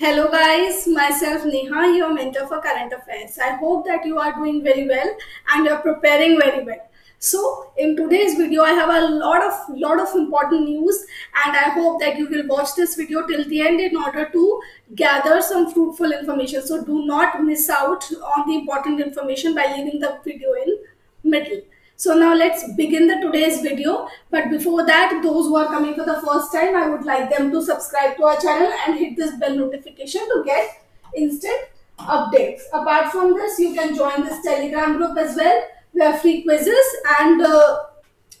Hello guys, myself Neha, your mentor for current affairs. I hope that you are doing very well and you're preparing very well. So in today's video, I have a lot of lot of important news and I hope that you will watch this video till the end in order to gather some fruitful information. So do not miss out on the important information by leaving the video in middle. So now let's begin the today's video. But before that, those who are coming for the first time, I would like them to subscribe to our channel and hit this bell notification to get instant updates. Apart from this, you can join this telegram group as well where free quizzes and uh,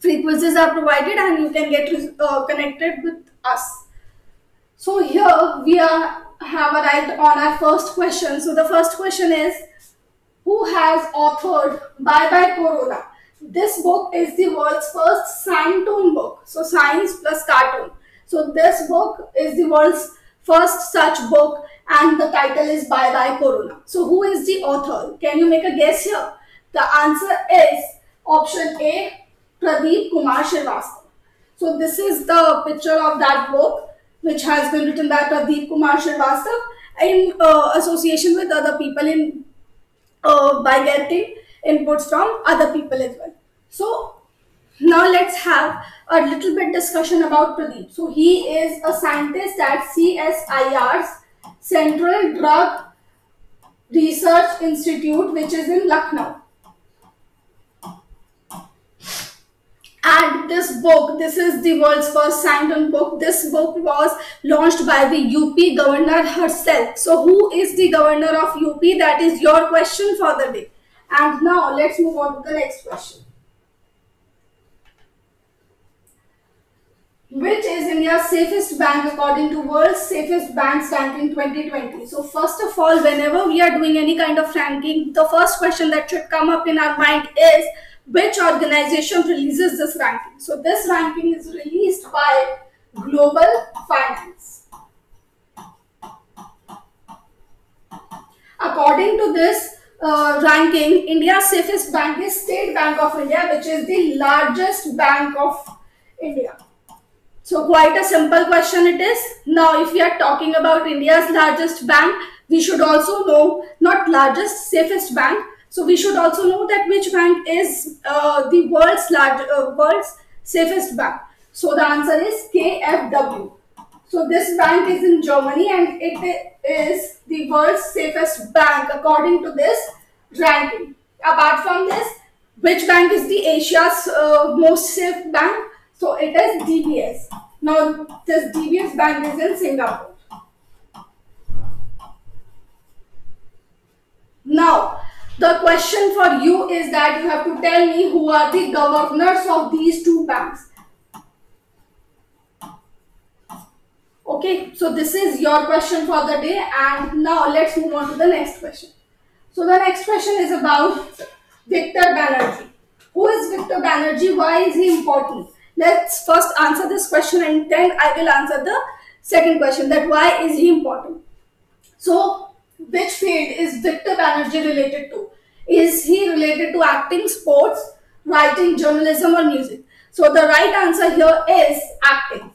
free quizzes are provided and you can get uh, connected with us. So here we are have arrived on our first question. So the first question is, who has authored Bye Bye Corona? This book is the world's first scientoon book. So science plus cartoon. So this book is the world's first such book and the title is Bye Bye Corona. So who is the author? Can you make a guess here? The answer is option A, Pradeep Kumar Srivastava. So this is the picture of that book which has been written by Pradeep Kumar Srivastava in uh, association with other people in uh, by getting inputs from other people as well. So now let's have a little bit discussion about Pradeep. So he is a scientist at CSIR's Central Drug Research Institute which is in Lucknow. And this book, this is the world's first scientoon book. This book was launched by the UP governor herself. So who is the governor of UP? That is your question for the day. And now let's move on to the next question. Which is India's safest bank according to World's Safest Banks Ranking 2020? So first of all, whenever we are doing any kind of ranking, the first question that should come up in our mind is which organization releases this ranking? So this ranking is released by Global Finance. According to this, uh, ranking, India's safest bank is State Bank of India, which is the largest bank of India. So quite a simple question it is. Now, if we are talking about India's largest bank, we should also know not largest, safest bank. So we should also know that which bank is uh, the world's large, uh, world's safest bank. So the answer is KfW. So this bank is in Germany and it is the world's safest bank according to this ranking. Apart from this, which bank is the Asia's uh, most safe bank? So it is DBS. Now this DBS bank is in Singapore. Now the question for you is that you have to tell me who are the governors of these two banks. Okay, so this is your question for the day and now let's move on to the next question. So the next question is about Victor Banerjee. Who is Victor Banerjee? Why is he important? Let's first answer this question and then I will answer the second question that why is he important? So which field is Victor Banerjee related to? Is he related to acting, sports, writing, journalism or music? So the right answer here is acting.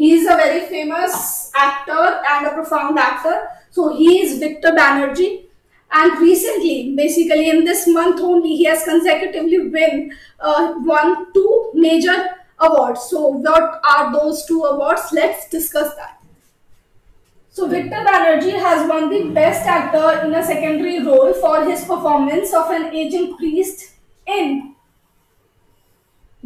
He is a very famous actor and a profound actor. So he is Victor Banerjee. And recently, basically in this month only, he has consecutively win, uh, won two major awards. So what are those two awards? Let's discuss that. So Victor Banerjee has won the Best Actor in a Secondary Role for his performance of an aging priest in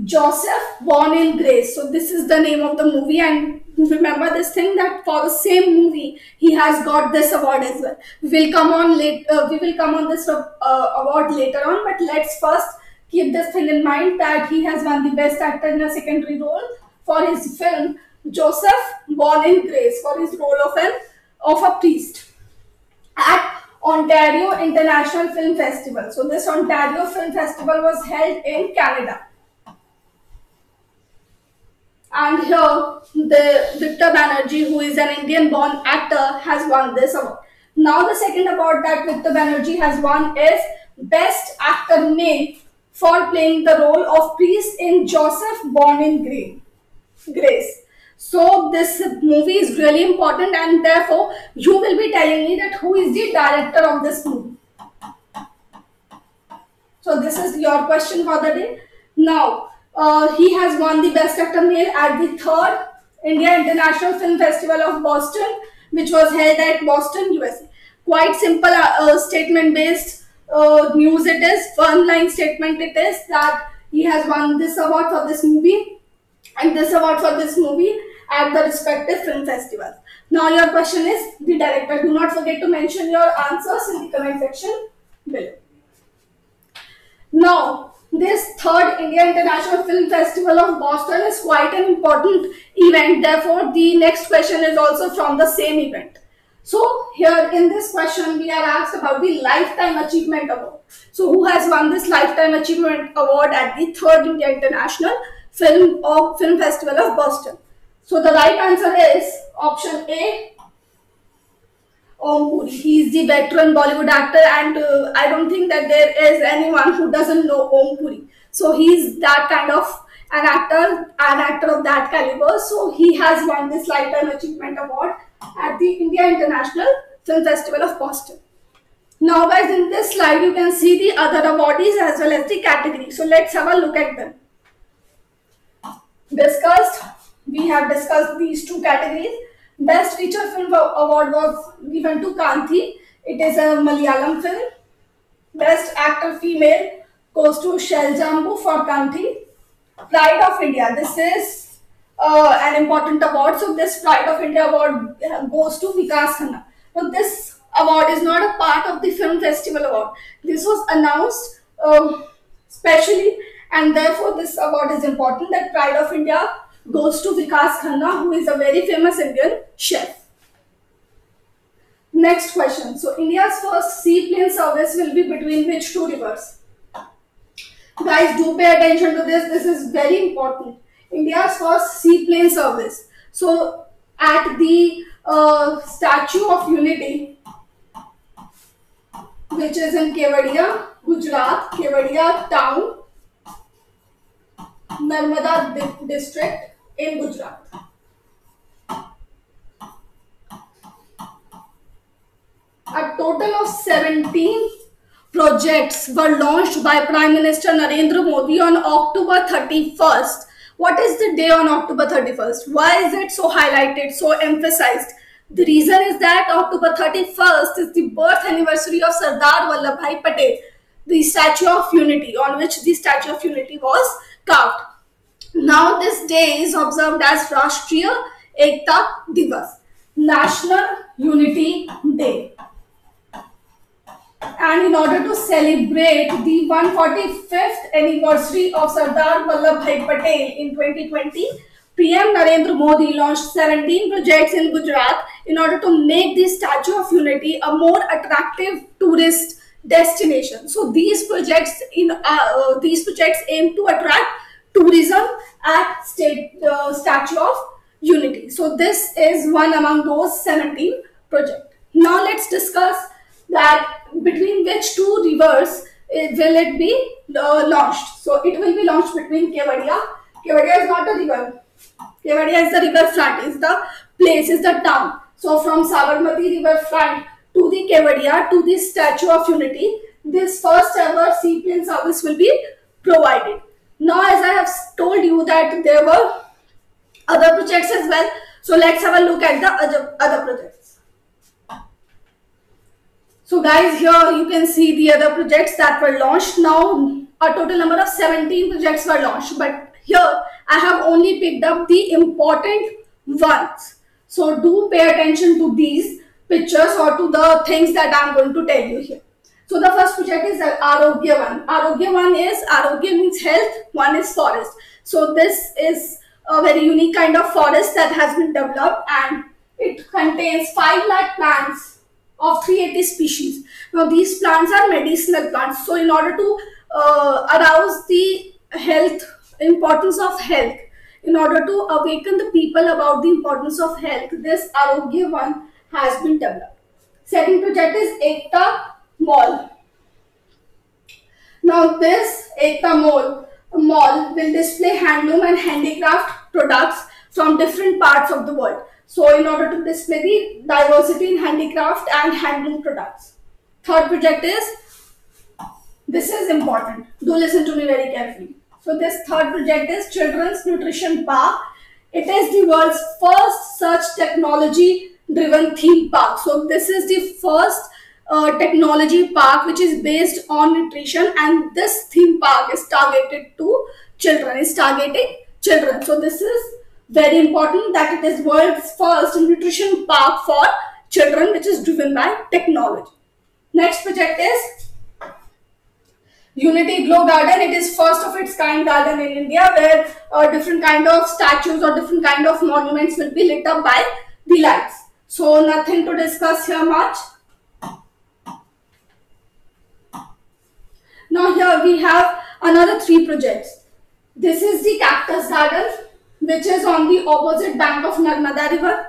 Joseph Born in Grace. So this is the name of the movie and remember this thing that for the same movie he has got this award as well. We will come on late. Uh, we will come on this uh, award later on. But let's first keep this thing in mind that he has won the best actor in a secondary role for his film Joseph Born in Grace for his role of an of a priest at Ontario International Film Festival. So this Ontario Film Festival was held in Canada. And here, the Victor Banerjee, who is an Indian-born actor, has won this award. Now, the second award that Victor Banerjee has won is Best Actor Male for playing the role of priest in Joseph Born in Green, Grace. So this movie is really important and therefore you will be telling me that who is the director of this movie. So this is your question for the day. Now, uh, he has won the Best Actor Male at the third India International Film Festival of Boston, which was held at Boston, USA. Quite simple uh, uh, statement based uh, news it is, one line statement it is that he has won this award for this movie and this award for this movie at the respective film festivals. Now your question is the director. Do not forget to mention your answers in the comment section below. Now, this third India International Film Festival of Boston is quite an important event. Therefore, the next question is also from the same event. So, here in this question, we are asked about the Lifetime Achievement Award. So, who has won this Lifetime Achievement Award at the third India International Film, of Film Festival of Boston? So, the right answer is option A, Om Puri. He is the veteran Bollywood actor, and uh, I don't think that there is anyone who doesn't know Om Puri. So he's that kind of an actor, an actor of that caliber. So he has won this Lifetime Achievement Award at the India International Film Festival of Boston. Now guys, in this slide, you can see the other awardees as well as the category. So let's have a look at them. Discussed, we have discussed these two categories. Best Feature Film Award was given to Kanthi. It is a Malayalam film. Best Actor Female goes to Shail Jambu for Kanthi. Pride of India. This is uh, an important award. So this Pride of India award goes to Vikas Khanna. Now this award is not a part of the Film Festival Award. This was announced um, specially and therefore this award is important that Pride of India goes to Vikas Khanna, who is a very famous Indian chef. Next question. So, India's first seaplane service will be between which two rivers? Guys, do pay attention to this. This is very important. India's first seaplane service. So, at the uh, Statue of Unity, which is in Kevadia, Gujarat, Kevadia town, Narmada district, in Gujarat. A total of 17 projects were launched by Prime Minister Narendra Modi on October 31st. What is the day on October 31st? Why is it so highlighted, so emphasized? The reason is that October 31st is the birth anniversary of Sardar Vallabhbhai Patel, the Statue of Unity, on which the Statue of Unity was carved. Now this day is observed as Rashtriya Ekta Divas, National Unity Day. And in order to celebrate the 145th anniversary of Sardar Vallabhbhai Patel in 2020, PM Narendra Modi launched 17 projects in Gujarat in order to make the Statue of Unity a more attractive tourist destination. So these projects in uh, uh, these projects aim to attract tourism at state uh, statue of unity. So this is one among those 17 projects now let's discuss that between which two rivers uh, will it be uh, launched? So it will be launched between kevadia. Kevadia is not a river. Kevadia is the river front is the place is the town. So from sabarmati river front to the kevadia to the statue of unity this first ever seaplane service will be provided now, as I have told you that there were other projects as well. So, let's have a look at the other, projects. So, guys, here you can see the other projects that were launched. Now, a total number of 17 projects were launched. But here, I have only picked up the important ones. So, do pay attention to these pictures or to the things that I am going to tell you here. So the first project is Arogya Van. Arogya Van is, Arogya means health, van is forest. So this is a very unique kind of forest that has been developed and it contains 5 lakh plants of 380 species. Now these plants are medicinal plants. So in order to uh, arouse the health, importance of health, in order to awaken the people about the importance of health, this Arogya Van has been developed. Second project is Ekta mall. Now this Ekta Mall, mall will display handloom and handicraft products from different parts of the world. So in order to display the diversity in handicraft and handloom products. Third project is, this is important. Do listen to me very carefully. So this third project is Children's Nutrition Park. It is the world's first such technology driven theme park. So this is the first uh, technology park which is based on nutrition and this theme park is targeted to children, is targeting children. So this is very important that it is world's first nutrition park for children which is driven by technology. Next project is Unity Glow Garden. It is first of its kind garden in India where uh, different kind of statues or different kind of monuments will be lit up by the lights. So nothing to discuss here much. Now here we have another three projects. This is the cactus garden which is on the opposite bank of Narmada river.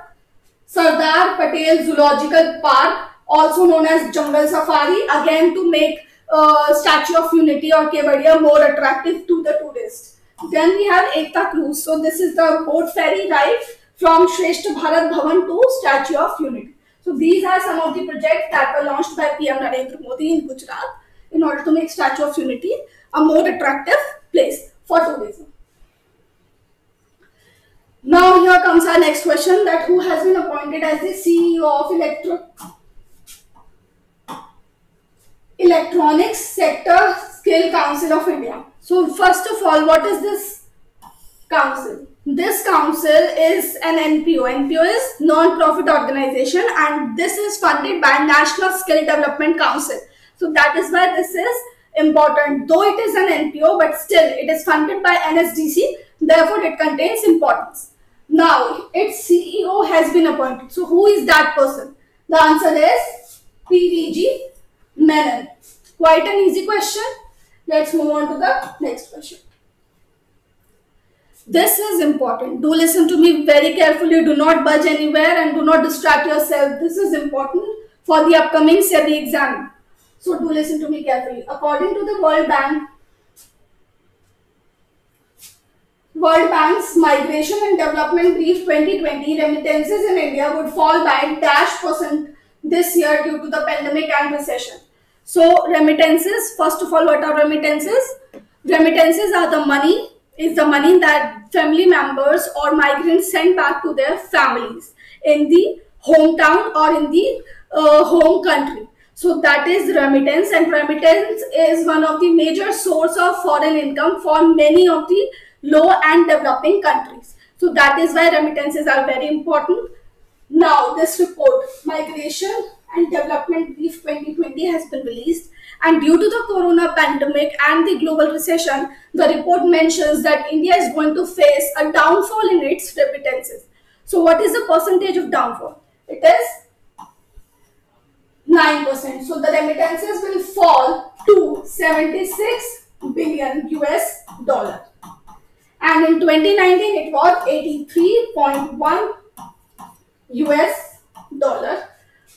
Sardar Patel Zoological Park also known as Jungle Safari again to make uh, Statue of Unity or Kevadia more attractive to the tourists. Then we have Ekta Cruise. So this is the boat ferry ride from Shrestha Bharat Bhavan to Statue of Unity. So these are some of the projects that were launched by PM Narendra Modi in Gujarat in order to make Statue of Unity a more attractive place for tourism. Now here comes our next question that who has been appointed as the CEO of Electro Electronics Sector Skill Council of India. So first of all, what is this council? This council is an NPO. NPO is non-profit organization and this is funded by National Skill Development Council. So that is why this is important. Though it is an NPO, but still it is funded by NSDC. Therefore, it contains importance. Now, its CEO has been appointed. So, who is that person? The answer is PVG Menon. Quite an easy question. Let's move on to the next question. This is important. Do listen to me very carefully. Do not budge anywhere and do not distract yourself. This is important for the upcoming SEBI exam. So do listen to me carefully. According to the World Bank, World Bank's Migration and Development Brief 2020, remittances in India would fall by dash percent this year due to the pandemic and recession. So remittances, first of all, what are remittances? Remittances are the money, is the money that family members or migrants send back to their families in the hometown or in the uh, home country. So that is remittance and remittance is one of the major source of foreign income for many of the low and developing countries. So that is why remittances are very important. Now this report, Migration and Development Brief 2020 has been released and due to the corona pandemic and the global recession, the report mentions that India is going to face a downfall in its remittances. So what is the percentage of downfall? It is 9%. So the remittances will fall to 76 billion US dollar. And in 2019 it was 83.1 US dollar.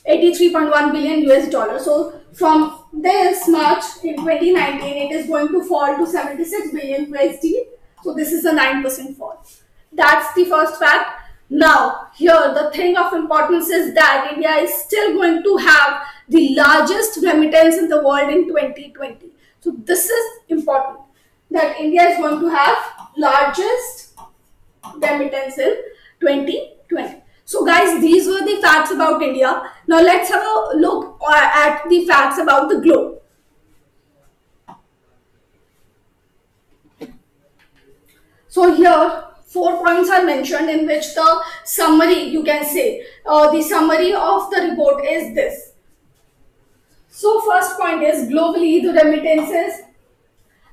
83.1 billion US dollar. So from this much in 2019 it is going to fall to 76 billion USD so this is a 9% fall. That's the first fact now here the thing of importance is that India is still going to have the largest remittance in the world in 2020 so this is important that India is going to have largest remittance in 2020. So guys, these were the facts about India. Now let's have a look at the facts about the globe. So here, four points are mentioned in which the summary, you can say, uh, the summary of the report is this. So first point is globally the remittances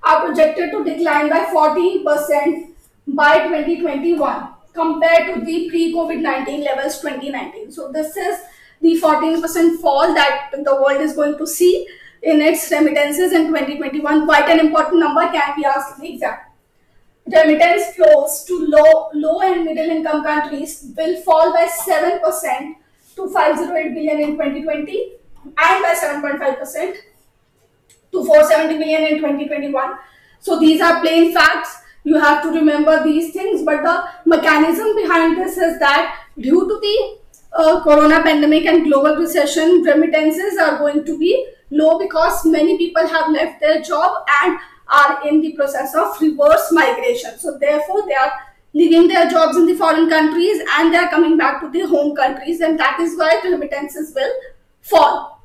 are projected to decline by 14% by 2021 compared to the pre-COVID-19 levels 2019. So this is the 14% fall that the world is going to see in its remittances in 2021. Quite an important number can be asked the exam. Remittance flows to low, low and middle income countries will fall by 7% to 508 billion in 2020 and by 7.5% to 470 million in 2021. So these are plain facts you have to remember these things but the mechanism behind this is that due to the uh, corona pandemic and global recession remittances are going to be low because many people have left their job and are in the process of reverse migration so therefore they are leaving their jobs in the foreign countries and they are coming back to their home countries and that is why remittances will fall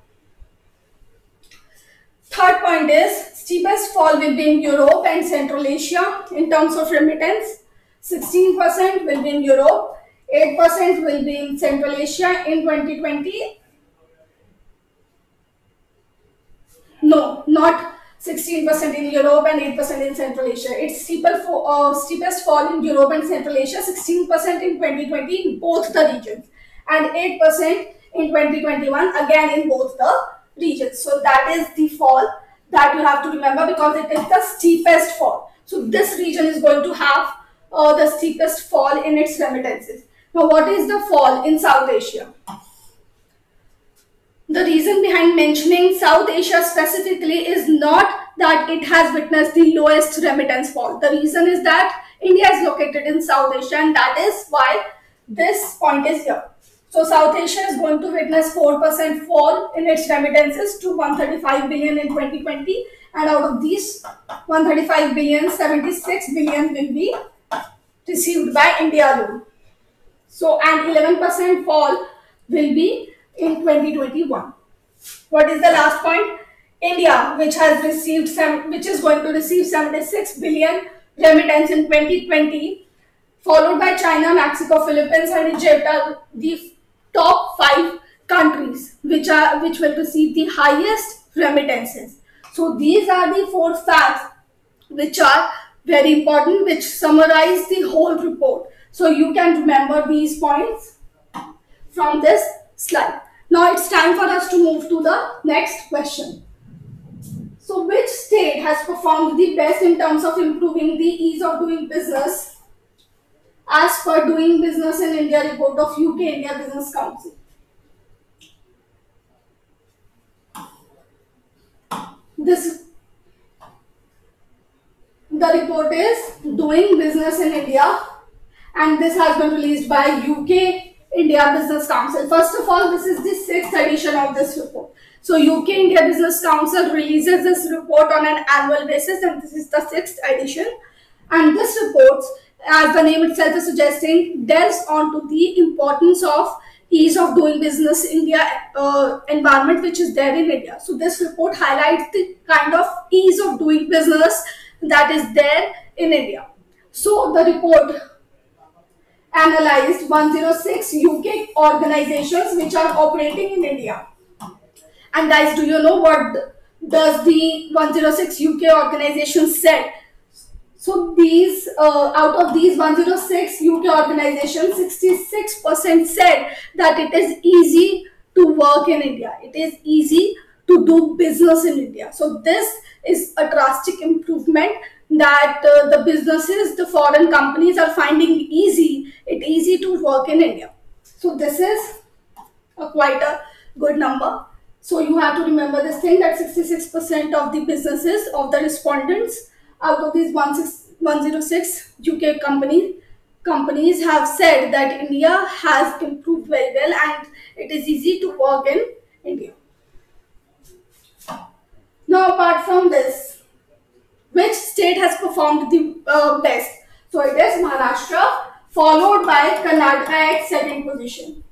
third point is Steepest fall will be in Europe and Central Asia in terms of remittance. 16% will be in Europe, 8% will be in Central Asia in 2020. No, not 16% in Europe and 8% in Central Asia. It's uh, steepest fall in Europe and Central Asia, 16% in 2020 in both the regions and 8% in 2021 again in both the regions. So that is the fall that you have to remember because it is the steepest fall. So this region is going to have uh, the steepest fall in its remittances. Now what is the fall in South Asia? The reason behind mentioning South Asia specifically is not that it has witnessed the lowest remittance fall. The reason is that India is located in South Asia and that is why this point is here. So South Asia is going to witness 4% fall in its remittances to 135 billion in 2020 and out of these 135 billion, 76 billion will be received by India alone. So an 11% fall will be in 2021. What is the last point? India, which has received some, which is going to receive 76 billion remittance in 2020, followed by China, Mexico, Philippines, and Egypt are the top five countries which are which will receive the highest remittances. So these are the four facts which are very important which summarize the whole report. So you can remember these points from this slide. Now it's time for us to move to the next question. So which state has performed the best in terms of improving the ease of doing business as per doing business in India report of UK India Business Council. This the report is doing business in India and this has been released by UK India Business Council. First of all, this is the sixth edition of this report. So UK India Business Council releases this report on an annual basis and this is the sixth edition. And this report as the name itself is suggesting, delves onto the importance of ease of doing business in the uh, environment which is there in India. So this report highlights the kind of ease of doing business that is there in India. So the report analyzed 106 UK organizations which are operating in India. And guys, do you know what does the 106 UK organization said so these, uh, out of these 106 UK organizations, 66% said that it is easy to work in India. It is easy to do business in India. So this is a drastic improvement that uh, the businesses, the foreign companies are finding easy, it easy to work in India. So this is a quite a good number. So you have to remember this thing that 66% of the businesses of the respondents out of these 106 UK companies companies have said that India has improved very well and it is easy to work in India. Now apart from this, which state has performed the uh, best? So it is Maharashtra followed by Karnataka at second position.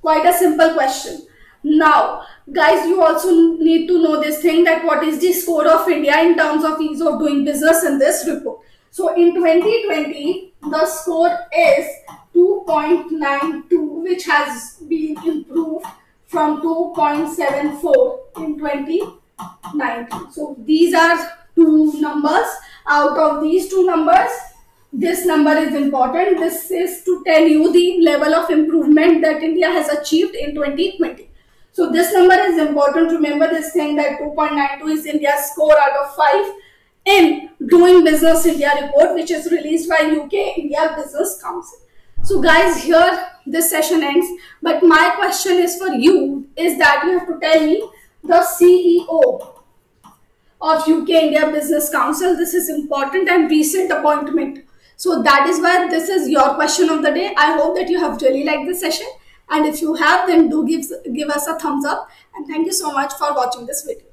Quite a simple question. Now, guys, you also need to know this thing that what is the score of India in terms of ease of doing business in this report. So, in 2020, the score is 2.92, which has been improved from 2.74 in 2019. So, these are two numbers. Out of these two numbers, this number is important. This is to tell you the level of improvement that India has achieved in 2020. So this number is important. Remember this thing that 2.92 is India's score out of 5 in Doing Business India report which is released by UK India Business Council. So guys here this session ends but my question is for you is that you have to tell me the CEO of UK India Business Council. This is important and recent appointment. So that is why this is your question of the day. I hope that you have really liked this session. And if you have, then do give, give us a thumbs up. And thank you so much for watching this video.